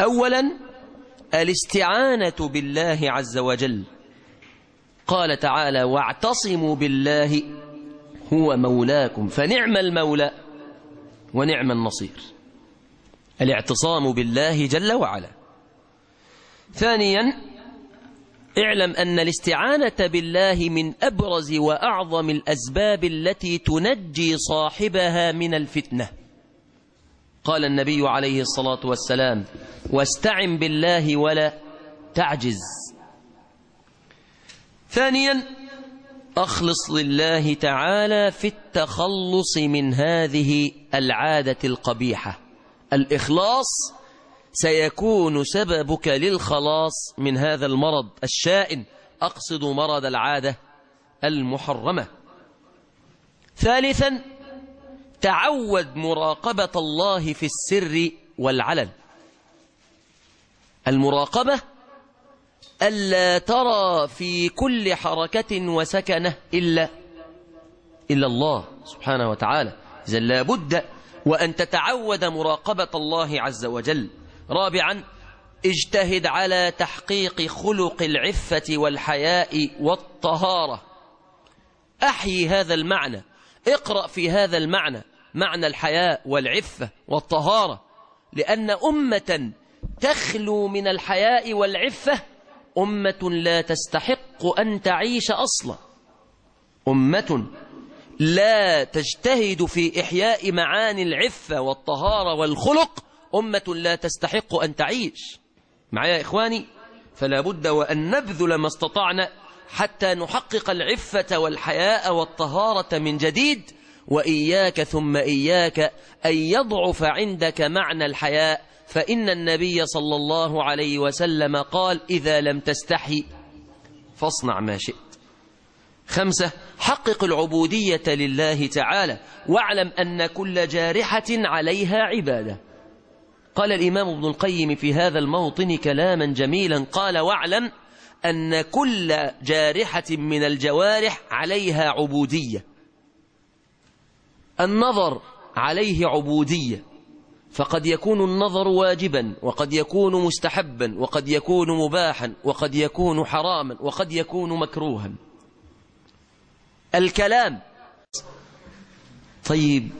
أولا الاستعانة بالله عز وجل. قال تعالى واعتصموا بالله هو مولاكم فنعم المولى ونعم النصير. الاعتصام بالله جل وعلا. ثانيا اعلم أن الاستعانة بالله من أبرز وأعظم الأسباب التي تنجي صاحبها من الفتنة. قال النبي عليه الصلاة والسلام واستعن بالله ولا تعجز. ثانيا أخلص لله تعالى في التخلص من هذه العادة القبيحة. الإخلاص سيكون سببك للخلاص من هذا المرض الشائن. أقصد مرض العادة المحرمة. ثالثا تعود مراقبة الله في السر والعلن. المراقبة ألا ترى في كل حركة وسكنة إلا إلا الله سبحانه وتعالى. إذا لابد وأن تتعود مراقبة الله عز وجل. رابعا اجتهد على تحقيق خلق العفة والحياء والطهارة. أحيي هذا المعنى اقرأ في هذا المعنى. معنى الحياء والعفة والطهارة. لأن أمة تخلو من الحياء والعفة أمة لا تستحق أن تعيش أصلا. أمة لا تجتهد في إحياء معاني العفة والطهارة والخلق. أمة لا تستحق أن تعيش. معايا يا إخواني فلا بد وأن نبذل ما استطعنا حتى نحقق العفة والحياء والطهارة من جديد. وإياك ثم إياك أن يضعف عندك معنى الحياء فإن النبي صلى الله عليه وسلم قال إذا لم تستحي فاصنع ما شئت. خمسة حقق العبودية لله تعالى واعلم أن كل جارحة عليها عبادة. قال الإمام ابن القيم في هذا الموطن كلاما جميلا قال واعلم أن كل جارحة من الجوارح عليها عبودية. النظر عليه عبودية فقد يكون النظر واجبا وقد يكون مستحبا وقد يكون مباحا وقد يكون حراما وقد يكون مكروها. الكلام طيب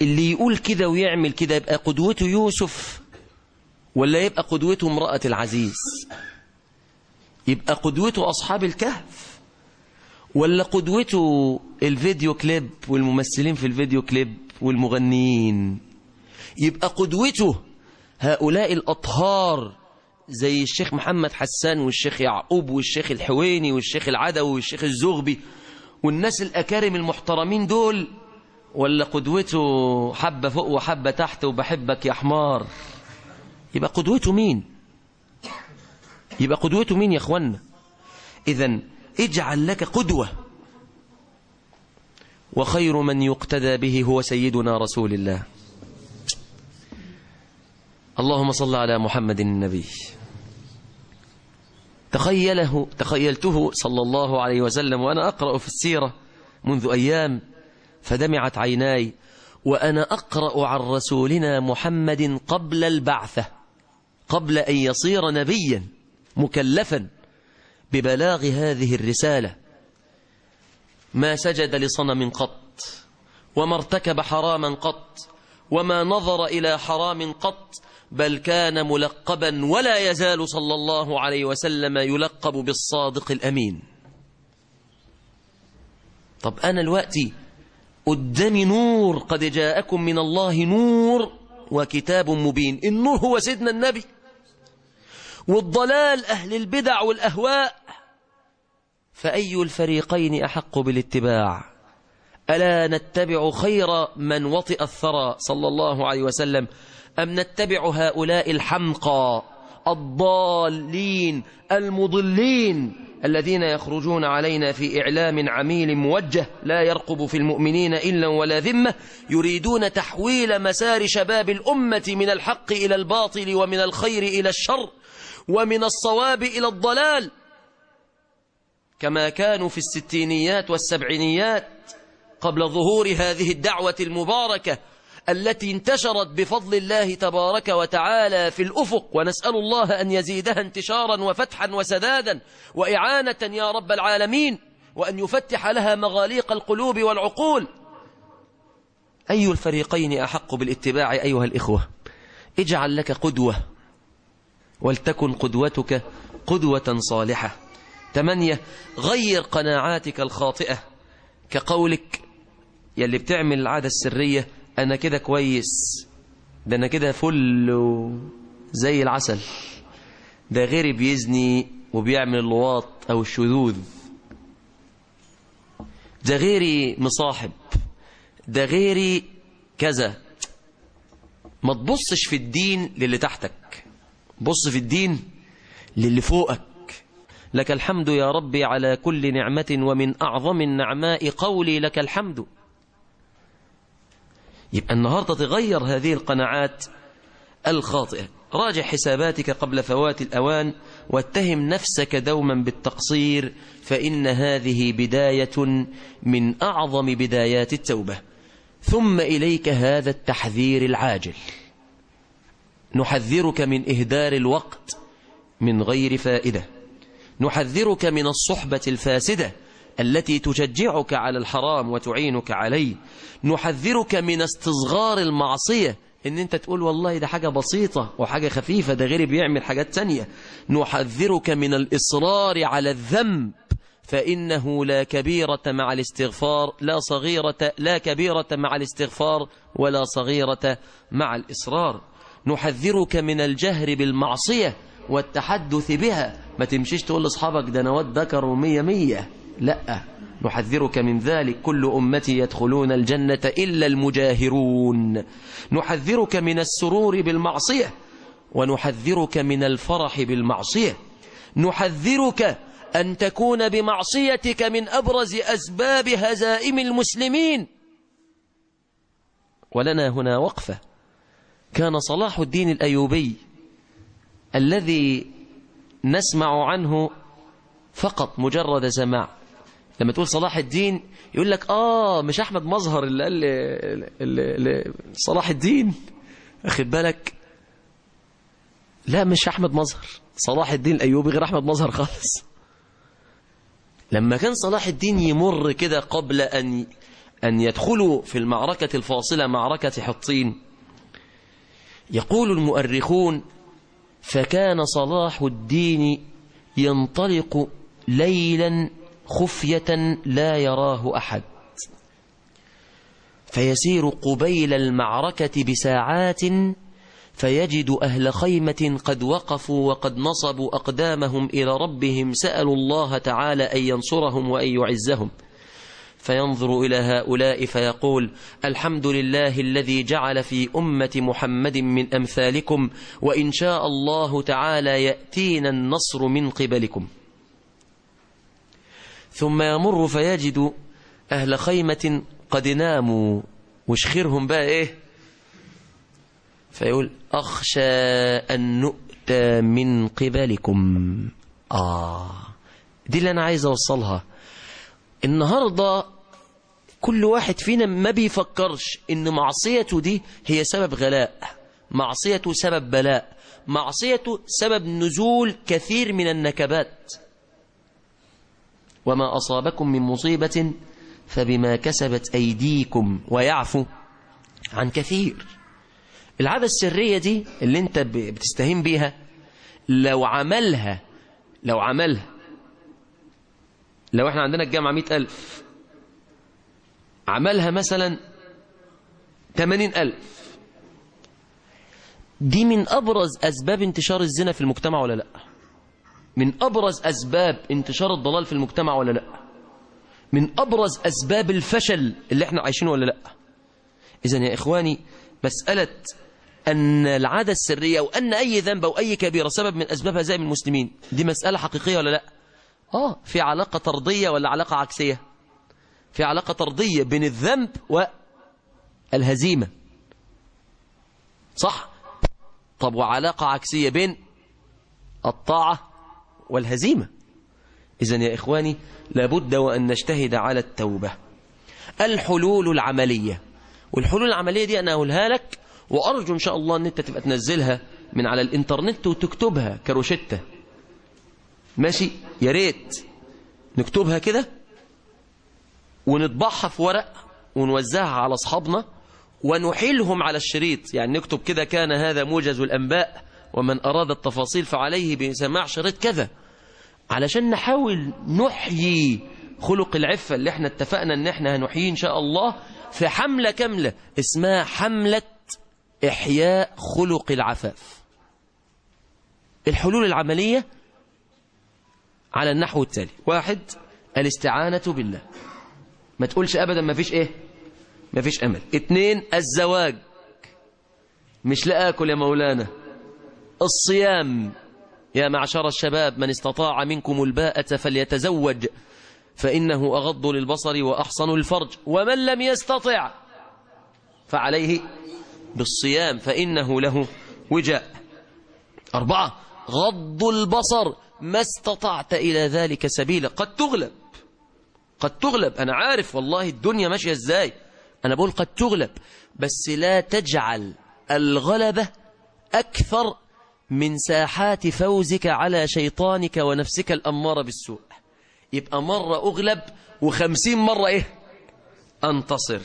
اللي يقول كده ويعمل كده يبقى قدوته يوسف ولا يبقى قدوته امرأة العزيز؟ يبقى قدوته أصحاب الكهف ولا قدوته الفيديو كليب والممثلين في الفيديو كليب والمغنيين. يبقى قدوته هؤلاء الأطهار زي الشيخ محمد حسان والشيخ يعقوب والشيخ الحويني والشيخ العدوي والشيخ الزغبي والناس الأكارم المحترمين دول ولا قدوته حبة فوق وحبة تحت وبحبك يا حمار؟ يبقى قدوته مين؟ يبقى قدوته مين يا اخوانا اذا اجعل لك قدوة وخير من يقتدى به هو سيدنا رسول الله. اللهم صل على محمد النبي. تخيله تخيلته صلى الله عليه وسلم وأنا أقرأ في السيرة منذ أيام فدمعت عيناي وأنا أقرأ عن رسولنا محمد قبل البعثة قبل أن يصير نبيا مكلفا ببلاغ هذه الرسالة. ما سجد لصنم قط وما ارتكب حراما قط وما نظر إلى حرام قط بل كان ملقبا ولا يزال صلى الله عليه وسلم يلقب بالصادق الأمين. طب أنا الوقت قدامي نور قد جاءكم من الله نور وكتاب مبين. النور هو سيدنا النبي. والضلال أهل البدع والأهواء فأي الفريقين أحق بالاتباع؟ ألا نتبع خير من وطئ الثرى صلى الله عليه وسلم أم نتبع هؤلاء الحمقى الضالين المضلين الذين يخرجون علينا في إعلام عميل موجه لا يرقب في المؤمنين إلا ولا ذمة يريدون تحويل مسار شباب الأمة من الحق إلى الباطل ومن الخير إلى الشر ومن الصواب إلى الضلال كما كانوا في الستينيات والسبعينيات قبل ظهور هذه الدعوة المباركة التي انتشرت بفضل الله تبارك وتعالى في الأفق. ونسأل الله أن يزيدها انتشارا وفتحا وسدادا وإعانة يا رب العالمين وأن يفتح لها مغاليق القلوب والعقول. أي الفريقين أحق بالاتباع أيها الإخوة؟ اجعل لك قدوة ولتكن قدوتك قدوة صالحة. ثمانية غير قناعاتك الخاطئة. كقولك يلي بتعمل العادة السرية أنا كده كويس ده أنا كده فل زي العسل. ده غيري بيزني وبيعمل اللواط أو الشذوذ. ده غيري مصاحب. ده غيري كذا. ما تبصش في الدين للي تحتك. بص في الدين للي فوقك. لك الحمد يا ربي على كل نعمة ومن أعظم النعماء قولي لك الحمد. يبقى النهاردة تغير هذه القناعات الخاطئة. راجع حساباتك قبل فوات الأوان واتهم نفسك دوما بالتقصير فإن هذه بداية من أعظم بدايات التوبة. ثم إليك هذا التحذير العاجل. نحذرك من إهدار الوقت من غير فائدة. نحذرك من الصحبة الفاسدة التي تشجعك على الحرام وتعينك عليه. نحذرك من استصغار المعصية. إن أنت تقول والله ده حاجة بسيطة وحاجة خفيفة ده غيري بيعمل حاجات تانية. نحذرك من الإصرار على الذنب. فإنه لا كبيرة مع الاستغفار لا صغيرة لا كبيرة مع الاستغفار ولا صغيرة مع الإصرار. نحذرك من الجهر بالمعصية والتحدث بها. ما تمشيش تقول لأصحابك ده نواد ذكر ومية مية. لا نحذرك من ذلك. كل أمتي يدخلون الجنة إلا المجاهرون. نحذرك من السرور بالمعصية ونحذرك من الفرح بالمعصية. نحذرك أن تكون بمعصيتك من أبرز أسباب هزائم المسلمين. ولنا هنا وقفة. كان صلاح الدين الأيوبي الذي نسمع عنه فقط مجرد سماع. لما تقول صلاح الدين يقول لك آه مش أحمد مظهر اللي قال لي- اللي اللي صلاح الدين. أخد بالك لا مش أحمد مظهر. صلاح الدين الأيوبي غير أحمد مظهر خالص. لما كان صلاح الدين يمر كده قبل أن أن يدخلوا في المعركة الفاصلة معركة حطين يقول المؤرخون فكان صلاح الدين ينطلق ليلا خفية لا يراه أحد. فيسير قبيل المعركة بساعات فيجد أهل خيمة قد وقفوا وقد نصبوا أقدامهم إلى ربهم سألوا الله تعالى أن ينصرهم وأن يعزهم. فينظر إلى هؤلاء فيقول الحمد لله الذي جعل في أمة محمد من أمثالكم وإن شاء الله تعالى يأتينا النصر من قبلكم. ثم يمر فيجد أهل خيمة قد ناموا وشخيرهم بقى إيه؟ فيقول أخشى أن نؤتى من قبلكم. آه دي اللي أنا عايز أوصلها. النهاردة كل واحد فينا ما بيفكرش إن معصيته دي هي سبب غلاء. معصيته سبب بلاء. معصيته سبب نزول كثير من النكبات. وما أصابكم من مصيبة فبما كسبت أيديكم ويعفو عن كثير. العادة السرية دي اللي انت بتستهين بيها لو عملها لو عملها لو إحنا عندنا الجامعة مئة ألف عملها مثلا ثمانين ألف. دي من أبرز أسباب انتشار الزنا في المجتمع ولا لأ؟ من أبرز أسباب انتشار الضلال في المجتمع ولا لأ؟ من أبرز أسباب الفشل اللي إحنا عايشينه ولا لأ؟ إذن يا إخواني مسألة أن العادة السرية أو أن أي ذنب أو أي كبيرة سبب من أسباب هزائم المسلمين دي مسألة حقيقية ولا لأ؟ آه في علاقة طردية ولا علاقة عكسية؟ في علاقة طردية بين الذنب والهزيمة. صح؟ طب وعلاقة عكسية بين الطاعة والهزيمة. إذن يا إخواني لابد وأن نجتهد على التوبة. الحلول العملية. والحلول العملية دي أنا أقولها لك وأرجو إن شاء الله أن أنت تبقى تنزلها من على الإنترنت وتكتبها كروشتة. ماشي؟ يا ريت نكتبها كده. ونطبعها في ورق ونوزعها على أصحابنا ونحيلهم على الشريط. يعني نكتب كده كان هذا موجز الأنباء ومن أراد التفاصيل فعليه بسماع شريط كذا. علشان نحاول نحيي خلق العفة اللي إحنا اتفقنا ان إحنا هنحييه إن شاء الله في حملة كاملة اسمها حملة إحياء خلق العفاف. الحلول العملية على النحو التالي. واحد الاستعانة بالله. ما تقولش أبدا ما فيش إيه؟ ما فيش أمل. اتنين الزواج. مش لآكل يا مولانا. الصيام. يا معشر الشباب من استطاع منكم الباءة فليتزوج فإنه أغض للبصر وأحصن الفرج. ومن لم يستطع فعليه بالصيام فإنه له وجاء. أربعة غض البصر. ما استطعت إلى ذلك سبيلا. قد تغلب. قد تغلب. أنا عارف والله الدنيا ماشية إزاي. أنا بقول قد تغلب. بس لا تجعل الغلبة أكثر من ساحات فوزك على شيطانك ونفسك الأمارة بالسوء. يبقى مرة أغلب وخمسين مرة إيه؟ أنتصر.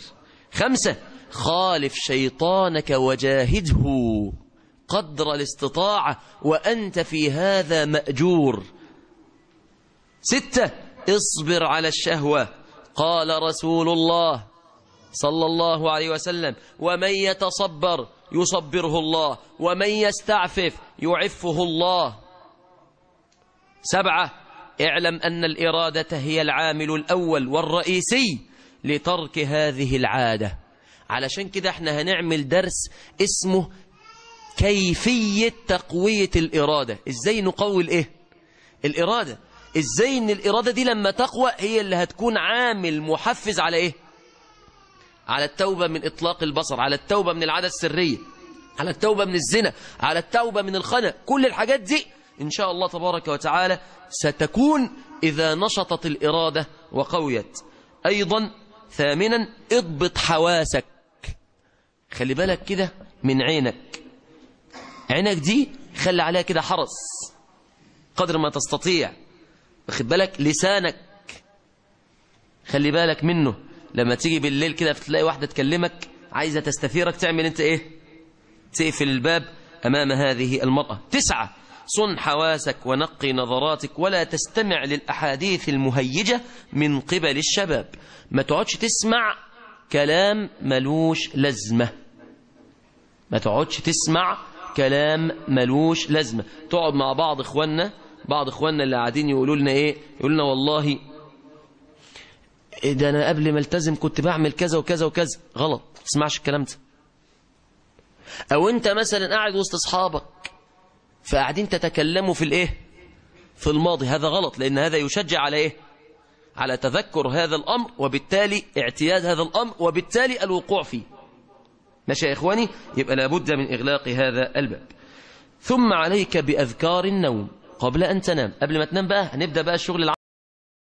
خمسة خالف شيطانك وجاهده قدر الاستطاعة وأنت في هذا مأجور. ستة اصبر على الشهوة. قال رسول الله صلى الله عليه وسلم ومن يتصبر يصبره الله ومن يستعفف يعفه الله. سبعة اعلم أن الإرادة هي العامل الأول والرئيسي لترك هذه العادة. علشان كده إحنا هنعمل درس اسمه كيفية تقوية الإرادة. إزاي نقوي الإيه؟ الإرادة. إزاي ان الإرادة دي لما تقوى هي اللي هتكون عامل محفز على إيه؟ على التوبة من إطلاق البصر على التوبة من العادة السرية على التوبة من الزنا على التوبة من الخنا كل الحاجات دي إن شاء الله تبارك وتعالى ستكون إذا نشطت الإرادة وقويت. أيضا ثامنا اضبط حواسك. خلي بالك كده من عينك. عينك دي خلي عليها كده حرص قدر ما تستطيع. واخد بالك؟ لسانك. خلي بالك منه. لما تيجي بالليل كده فتلاقي واحدة تكلمك عايزة تستثيرك تعمل انت إيه؟ تقفل الباب أمام هذه المرأة. تسعة. صن حواسك ونقي نظراتك ولا تستمع للأحاديث المهيجة من قبل الشباب. ما تقعدش تسمع كلام ملوش لازمة. ما تقعدش تسمع كلام ملوش لازمة. تقعد مع بعض إخواننا بعض إخواننا اللي قاعدين يقولوا لنا إيه؟ يقولوا لنا والله إيه ده أنا قبل ما ألتزم كنت بعمل كذا وكذا وكذا. غلط. ما تسمعش الكلام ده. أو أنت مثلا قاعد وسط أصحابك فقاعدين تتكلموا في الإيه؟ في الماضي. هذا غلط لأن هذا يشجع على إيه؟ على تذكر هذا الأمر وبالتالي اعتياد هذا الأمر وبالتالي الوقوع فيه. ماشي يا إخواني؟ يبقى لابد من إغلاق هذا الباب. ثم عليك بأذكار النوم. قبل أن تنام. قبل ما تنام بقى هنبدا بقى الشغل العام